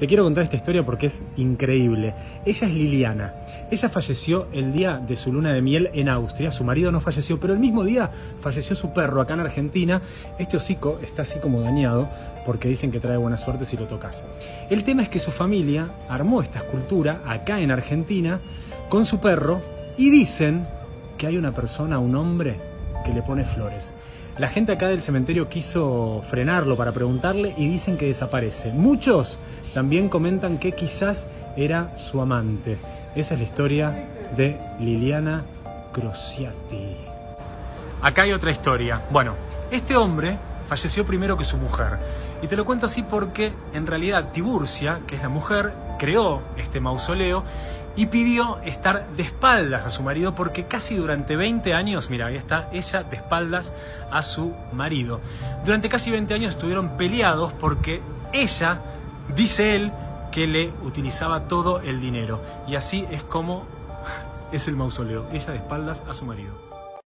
Te quiero contar esta historia porque es increíble. Ella es Liliana. Ella falleció el día de su luna de miel en Austria. Su marido no falleció, pero el mismo día falleció su perro acá en Argentina. Este hocico está así como dañado porque dicen que trae buena suerte si lo tocas. El tema es que su familia armó esta escultura acá en Argentina con su perro y dicen que hay una persona, un hombre, que le pone flores. La gente acá del cementerio quiso frenarlo para preguntarle y dicen que desaparece. Muchos también comentan que quizás era su amante. Esa es la historia de Liliana Crociati. Acá hay otra historia. Bueno, este hombre falleció primero que su mujer. Y te lo cuento así porque en realidad Tiburcia, que es la mujer, creó este mausoleo y pidió estar de espaldas a su marido porque casi durante 20 años, mira, ahí está ella de espaldas a su marido. Durante casi 20 años estuvieron peleados porque ella, dice él, que le utilizaba todo el dinero. Y así es como es el mausoleo, ella de espaldas a su marido.